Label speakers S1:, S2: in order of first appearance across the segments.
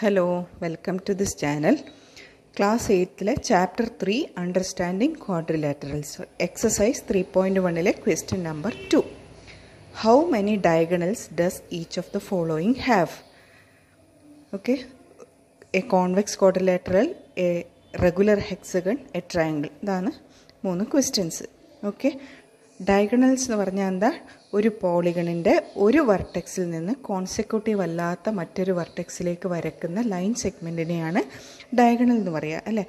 S1: Hello welcome to this channel class എയ്ത്തിലെ chapter three understanding quadrilaterals exercise three point വണ്ണിലെ question number two how many diagonals does each of the following have okay a convex quadrilateral a regular hexagon a triangle ഇതാണ് മൂന്ന് questions okay diagonals എന്ന് പറഞ്ഞാൽ എന്താ? ഒരു പോളിഗണിന്റെ ഒരു വർട്ടെക്സിൽ നിന്ന് consecutive അല്ലാത്ത മറ്റൊരു വർട്ടെക്സിലേക്ക് വരക്കുന്ന ലൈൻ സെഗ്മെന്റിനെയാണ് ഡയഗണൽ എന്ന് പറയുക അല്ലേ?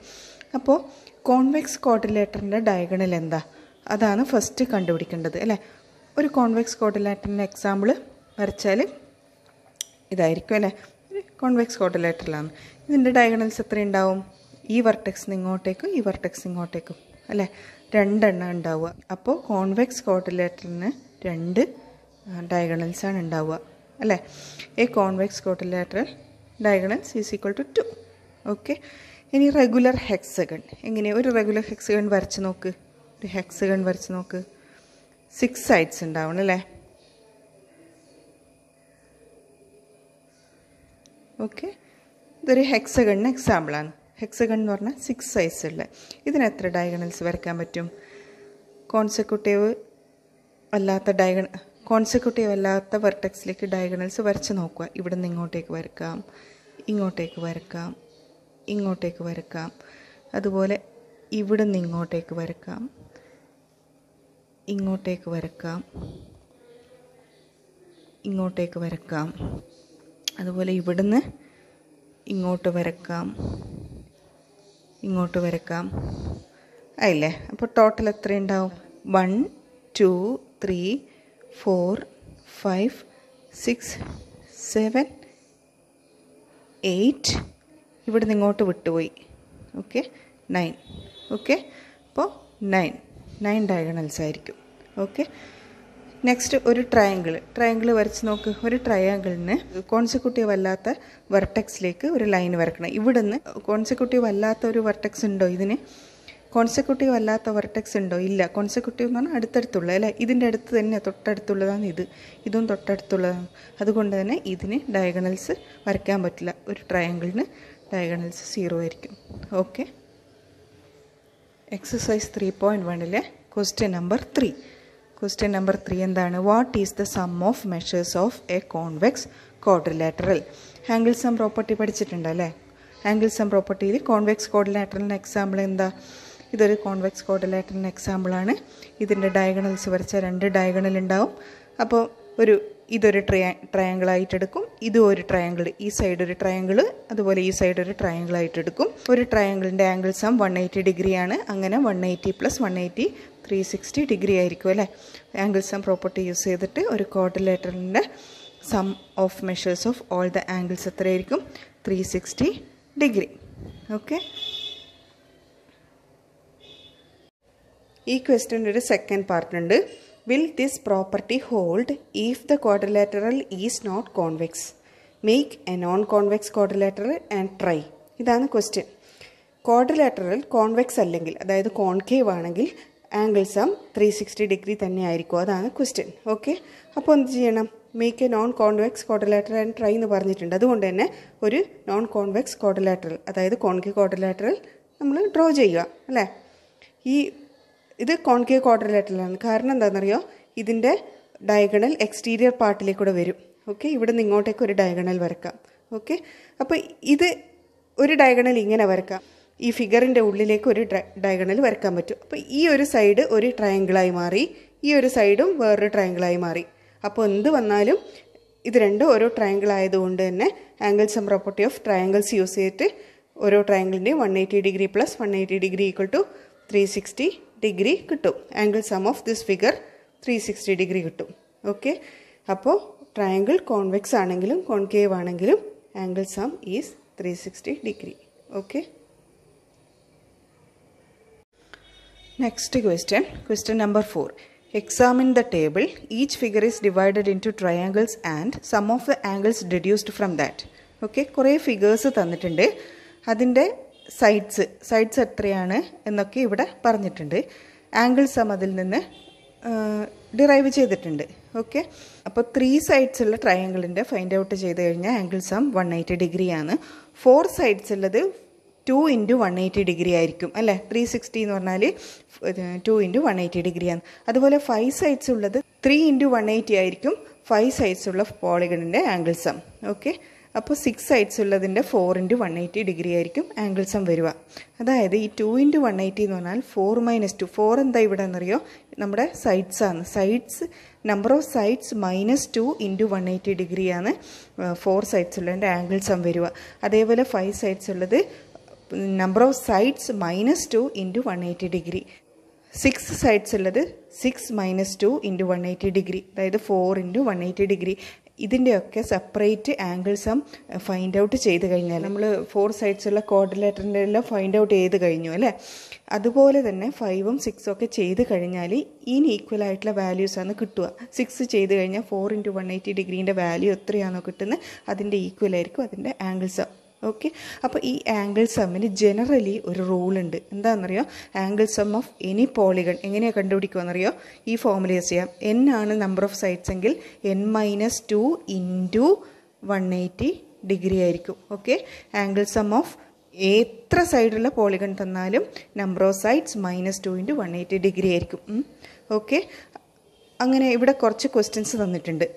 S1: അപ്പോൾ കോൺവെക്സ് കോർഡിലേറ്ററിന്റെ ഡയഗണൽ എന്താ? അതാണ് ഫസ്റ്റ് കണ്ടുപിടിക്കേണ്ടത് അല്ലേ? ഒരു കോൺവെക്സ് കോർഡിലേറ്ററിന്റെ എക്സാമ്പിൾ വരച്ചാൽ ഇതായിരിക്കും അല്ലേ? കോൺവെക്സ് കോർഡിലേറ്ററിലാണ്. ഇതിന്റെ ഡയഗണൽസ് എത്ര ഉണ്ടാവും ഈ വർട്ടെക്സ് ഇങ്ങോട്ടേക്കും ഈ വർട്ടെക്സ് ഇങ്ങോട്ടേക്കും അല്ലേ? രണ്ടെണ്ണം ഉണ്ടാവുക. അപ്പോൾ കോൺവെക്സ് കോട്ടിലേറ്ററിന് രണ്ട് ഡയഗണൽസ് ആണ് ഉണ്ടാവുക. അല്ലേ? A convex quadrilateral diagonals is equal to two okay ഇനി റെഗുലർ ഹെക്സഗൺ എങ്ങനെ? ഒരു റെഗുലർ ഹെക്സഗൺ വരച്ച് നോക്ക്. ഒരു ഹെക്സഗൺ വരച്ച് നോക്ക്. സിക്സ് സൈഡ്സ് ഉണ്ടാവണം അല്ലേ? ഓക്കെ ഇതൊരു ഹെക്സഗണിന് എക്സാമ്പിളാണ് ഹെക്സഗൺ എന്ന് പറഞ്ഞാൽ സിക്സ് സൈസുള്ള ഇതിന് എത്ര ഡയഗണൽസ് വരയ്ക്കാൻ പറ്റും? കോൺസെക്യൂട്ടീവ് അല്ലാത്ത ഡയഗണ കോൺസെക്യൂട്ടീവ് അല്ലാത്ത വെർട്ടെക്സിലേക്ക് ഡയഗണൽസ് വരച്ച് നോക്കുക. ഇവിടെ നിന്ന് ഇങ്ങോട്ടേക്ക് വരക്കാം ഇങ്ങോട്ടേക്ക് വരക്കാം ഇങ്ങോട്ടേക്ക് വരക്കാം. അതുപോലെ ഇവിടെ നിന്ന് ഇങ്ങോട്ടേക്ക് വരക്കാം ഇങ്ങോട്ടേക്ക് വരക്കാം ഇങ്ങോട്ടേക്ക് വരക്കാം. അതുപോലെ ഇവിടുന്ന് ഇങ്ങോട്ട് വരക്കാം. ഇങ്ങോട്ട് വരക്കാം. അല്ലേ അപ്പോൾ ടോട്ടൽ എത്ര ഉണ്ടാവും one two three four five six seven eight ഇവിടെ നിന്ന് ഇങ്ങോട്ട് വിട്ടുപോയി. ഓക്കെ നയൻ ഓക്കെ അപ്പോൾ നയൻ നയൻ ഡയഗണൽസ് ആയിരിക്കും. ഓക്കെ നെക്സ്റ്റ് ഒരു ട്രയാങ്കിൾ ട്രയാങ്കിൾ വരച്ച് നോക്ക്. ഒരു ട്രയാങ്കിളിന് കോൺസിക്യൂട്ടീവ് അല്ലാത്ത വെർട്ടെക്സിലേക്ക് ഒരു ലൈൻ വരക്കണം ഇവിടുന്ന് കോൺസിക്യൂട്ടീവ് അല്ലാത്ത ഒരു വെർട്ടെക്സ് ഉണ്ടോ ഇതിന്? കോൺസിക്യൂട്ടീവ് അല്ലാത്ത വെർട്ടെക്സ് ഉണ്ടോ? ഇല്ല. കോൺസിക്യൂട്ടീവ് എന്ന് പറഞ്ഞാൽ അടുത്തടുത്തുള്ള അല്ലേ? ഇതിന്റെ അടുത്ത് തന്നെ തൊട്ടടുത്തുള്ളതാണ് ഇത്. ഇതും തൊട്ടടുത്തുള്ളതാണ്. അതുകൊണ്ട് തന്നെ ഇതിന് ഡയഗണൽസ് വരയ്ക്കാൻ പറ്റില്ല. ഒരു ട്രയാങ്കിളിന് ഡയഗണൽസ് സീറോ ആയിരിക്കും. ഓക്കെ എക്സസൈസ് ത്രീ പോയിന്റ് വണ്ണിലെ question number three question number three എന്താണ്? What is the sum of measures of a convex quadrilateral angle sum property പഠിച്ചിട്ടുണ്ട് അല്ലേ? ആംഗിൾ സം പ്രോപ്പർട്ടിയിൽ കോൺവെക്സ് ക്വാഡ്രിലാറ്ററലിന് എക്സാമ്പിൾ എന്താ? ഇതൊരു കോൺവെക്സ് ക്വാഡ്രിലാറ്ററിന് എക്സാമ്പിളാണ് ഇതിന്റെ ഡയഗണൽസ് വരച്ച രണ്ട് ഡയഗണൽ ഉണ്ടാവും. അപ്പോൾ ഒരു ഇതൊരു ട്രയാ ട്രയാങ്കിൾ ആയിട്ട് എടുക്കും ഇത് ഒരു ട്രയാങ്കിൾ ഈ സൈഡ് ഒരു ട്രയാങ്കിൾ അതുപോലെ ഈ സൈഡ് ഒരു ട്രയാങ്കിൾ ആയിട്ട് എടുക്കും ഒരു ട്രയാങ്കിളിന്റെ ആംഗിൾ സം വൺ എയ്റ്റി ഡിഗ്രിയാണ് അങ്ങനെ one eighty plus one eighty three sixty degree ആയിരിക്കും അല്ലേ? ആംഗിൾ സം പ്രോപ്പർട്ടി യൂസ് ചെയ്തിട്ട് ഒരു കോർഡിലേറ്ററിന്റെ sum of measures of all the angles എത്രയായിരിക്കും? ത്രീ സിക്സ്റ്റി ഡിഗ്രി ഓക്കെ ഈ ക്വസ്റ്റ്യന്റെ ഒരു second part will this property hold if the is is not convex make a non convex and and try ഇതാണ് question quadrilateral convex അല്ലെങ്കിൽ അതായത് concave ആണെങ്കിൽ angle sum three sixty degree തന്നെ ആയിരിക്കും. അതാണ് ക്വസ്റ്റ്യൻ ഓക്കെ അപ്പോൾ എന്ത് ചെയ്യണം? Make a non convex quadrilateral and try എന്ന് പറഞ്ഞിട്ടുണ്ട്. അതുകൊണ്ട് തന്നെ ഒരു നോൺ കോൺവെക്സ് ക്വാഡ്രിലാറ്ററൽ അതായത് കോൺകേവ് ക്വാഡ്രിലാറ്ററൽ നമ്മൾ ഡ്രോ ചെയ്യുക. അല്ലേ? ഈ ഇത് കോൺകേവ് ക്വാഡ്രിലേറ്ററിലാണ്. കാരണം എന്താണെന്നറിയോ? ഇതിന്റെ ഡയഗണൽ എക്സ്റ്റീരിയർ പാർട്ടിലേക്കൂടെ വരും. ഓക്കെ ഇവിടെ നിന്ന് ഇങ്ങോട്ടേക്ക് ഒരു ഡയഗണൽ വരക്കാം. ഓക്കെ അപ്പോൾ ഇത് ഒരു ഡയഗണൽ ഇങ്ങനെ വരക്കാം. ഈ ഫിഗറിന്റെ ഉള്ളിലേക്ക് ഒരു ഡയഗണൽ വരക്കാൻ പറ്റും. അപ്പോൾ ഈ ഒരു സൈഡ് ഒരു ട്രയാങ്കിളായി മാറി ഈ ഒരു സൈഡും വേറൊരു ട്രയാങ്കിളായി മാറി. അപ്പോൾ എന്ത് വന്നാലും ഇത് രണ്ടും ഓരോ ട്രയാങ്കിൾ ആയതുകൊണ്ട് തന്നെ angle sum property of triangles use ചെയ്തിട്ട് ഓരോ ട്രയാങ്കിളിന്റെയും one eighty degree plus one eighty degree equal to three sixty degree കിട്ടും. Angle sum of this figure three sixty degree കിട്ടും. ഓക്കെ അപ്പോൾ ട്രയാങ്കിൾ കോൺവെക്സ് ആണെങ്കിലും കോൺകേവ് ആണെങ്കിലും angle sum is three sixty degree. Okay next question question number four examine the table each figure is divided in two triangles and sum of the angles deduced from that okay കുറേ figures തന്നിട്ടുണ്ട്. അതിന്റെ sides sides എത്രയാണ് എന്നൊക്കെ ഇവിടെ പറഞ്ഞിട്ടുണ്ട്. Angle sum അതിൽ നിന്ന് derive ചെയ്തിട്ടുണ്ട്. ഓക്കെ അപ്പോൾ ത്രീ സൈഡ്സ് ഉള്ള ട്രയാങ്കിളിന്റെ ഫൈൻഡ് ഔട്ട് ചെയ്ത് കഴിഞ്ഞാൽ ആംഗിൾ സം വൺ എയ്റ്റി ഡിഗ്രിയാണ് ഫോർ സൈഡ്സ് ഉള്ളത് two into one eighty degree ആയിരിക്കും. അല്ലേ? ത്രീ സിക്സ്റ്റി എന്ന് പറഞ്ഞാൽ ടു ഇന്റു വൺ എയ്റ്റി ഡിഗ്രിയാണ് അതുപോലെ ഫൈവ് സൈഡ്സ് ഉള്ളത് ത്രീ ഇന്റു വൺ എയ്റ്റി ആയിരിക്കും. ഫൈവ് സൈഡ്സ് ഉള്ള പോളിഗണിന്റെ ആംഗിൾ സം ഓക്കെ അപ്പോൾ സിക്സ് സൈഡ്സ് ഉള്ളതിന്റെ four into one eighty degree ആയിരിക്കും ആംഗിൾസും വരിക. അതായത് ഈ ടു ഇന്റു വൺ എയ്റ്റി എന്ന് പറഞ്ഞാൽ ഫോർ മൈനസ് ടു ഫോർ എന്താ ഇവിടെ എന്നറിയോ? നമ്മുടെ സൈഡ്സ് ആണ്. Sides number of sides minus two into one eighty ഡിഗ്രിയാണ് ഫോർ സൈഡ്സ് ഉള്ളതിന്റെ ആംഗിൾസും വരിക. അതേപോലെ ഫൈവ് സൈഡ്സ് ഉള്ളത് number of sides minus two into one eighty degree six sides ഉള്ളത് six minus two into one eighty degree അതായത് four into one eighty degree ഇതിന്റെയൊക്കെ separate ആംഗിൾസും ഫൈൻഡ് ഔട്ട് ചെയ്ത് കഴിഞ്ഞാൽ നമ്മൾ ഫോർ സൈഡ്സുള്ള കോർഡിലേറ്ററിന്റെ എല്ലാം ഫൈൻഡ് ഔട്ട് ചെയ്ത് കഴിഞ്ഞു അല്ലേ? അതുപോലെ തന്നെ ഫൈവും സിക്സും ഒക്കെ ചെയ്ത് കഴിഞ്ഞാൽ ഇനി ഈക്വൽ ആയിട്ടുള്ള വാല്യൂസാണ് കിട്ടുക. സിക്സ് ചെയ്ത് കഴിഞ്ഞാൽ ഫോർ ഇന്റു വൺ എയ്റ്റി ഡിഗ്രീന്റെ വാല്യൂ എത്രയാണോ കിട്ടുന്നത് അതിന്റെ ഈക്വൽ ആയിരിക്കും അതിന്റെ ആംഗിൾസം ഓക്കെ അപ്പോൾ ഈ ആംഗിൾ സമ്മിന് ജനറലി ഒരു റൂൾ ഉണ്ട്. എന്താണെന്നറിയോ? Angle sum of any polygon എങ്ങനെയാണ് കണ്ടുപിടിക്കുമെന്നറിയോ ഈ ഫോമുല യൂസ് ചെയ്യാം. എൻ ആണ് നമ്പർ ഓഫ് സൈഡ്സ് എങ്കിൽ N minus two into one eighty degree ആയിരിക്കും. ഓക്കെ ആംഗിൾ സം ഓഫ് എത്ര സൈഡുള്ള പോളിഗൺ തന്നാലും number of sides minus two into one eighty degree ആയിരിക്കും. ഓക്കെ അങ്ങനെ ഇവിടെ കുറച്ച് ക്വസ്റ്റ്യൻസ് തന്നിട്ടുണ്ട്.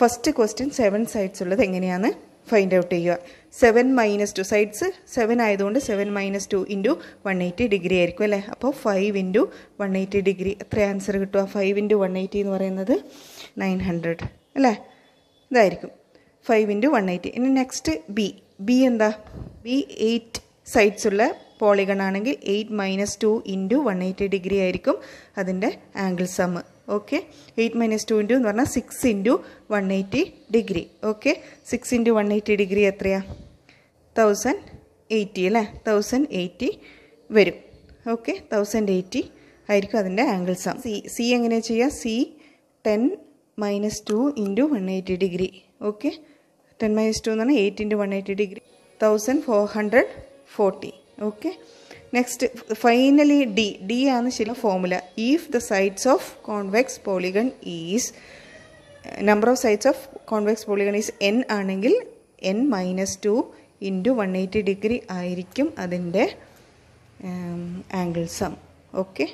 S1: ഫസ്റ്റ് ക്വസ്റ്റ്യൻ സെവൻ സൈഡ്സ് ഉള്ളത് എങ്ങനെയാണ്? ഫൈൻഡ് ഔട്ട് ചെയ്യുക. Seven minus two sides seven ആയതുകൊണ്ട് seven minus two into one eighty degree ആയിരിക്കും അല്ലേ? അപ്പോൾ five into one eighty degree എത്ര ആൻസർ കിട്ടുക? ഫൈവ് ഇന്റു വൺ എയ്റ്റി എന്ന് പറയുന്നത് നയൻ ഹൺഡ്രഡ് അല്ലേ? ഇതായിരിക്കും. ഫൈവ് ഇന്റു വൺ എയ്റ്റി ഇനി നെക്സ്റ്റ് ബി ബി എന്താ? ബി എയ്റ്റ് സൈഡ്സ് ഉള്ള പോളിഗൺ ആണെങ്കിൽ eight minus two into one eighty degree ആയിരിക്കും അതിന്റെ angle sum okay eight minus two into എന്ന് പറഞ്ഞാൽ six into one eighty degree okay six into one eighty degree എത്രയാണ് thousand eighty അല്ലേ? Thousand eighty വരും. Okay thousand eighty ആയിരിക്കും അതിന്റെ angle sum C C എങ്ങനെയാണ് ചെയ്യുക? C ten minus two into one eighty degree okay ten minus two എന്ന് പറഞ്ഞാൽ eight into one eighty degree thousand four hundred forty okay next finally D D ആണ് ശരി formula if the sides of convex polygon is number of sides of convex polygon is N ആണെങ്കിൽ N minus two into one eighty degree ആയിരിക്കും അതിന്റെ angle sum okay